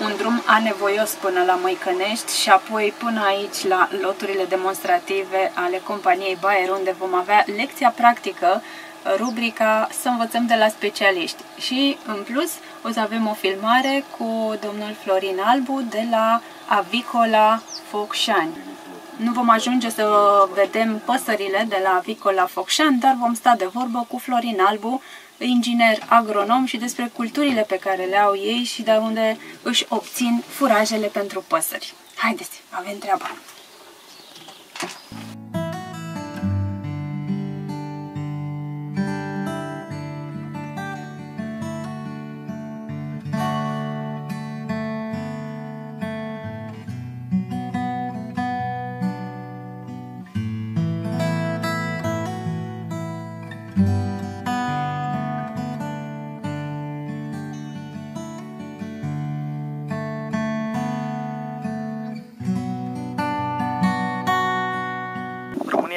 Un drum anevoios până la Măicănești și apoi până aici la loturile demonstrative ale companiei Bayer, unde vom avea lecția practică, rubrica Să învățăm de la specialiști. Și, în plus, o să avem o filmare cu domnul Florin Albu de la Avicola Focșani. Nu vom ajunge să vedem păsările de la Avicola Focșani, dar vom sta de vorbă cu Florin Albu, inginer agronom și despre culturile pe care le au ei și de unde își obțin furajele pentru păsări. Haideți, avem treaba! România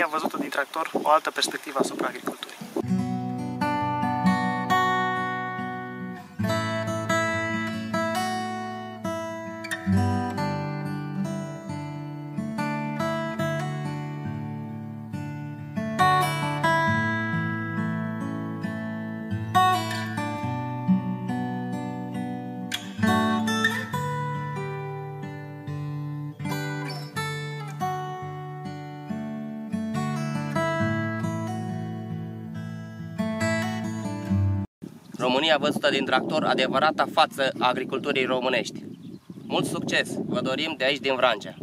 văzută din tractor o altă perspectivă asupra agriculturii. România văzută din tractor, adevărata față a agriculturii românești. Mult succes! Vă dorim de aici din Vrancea!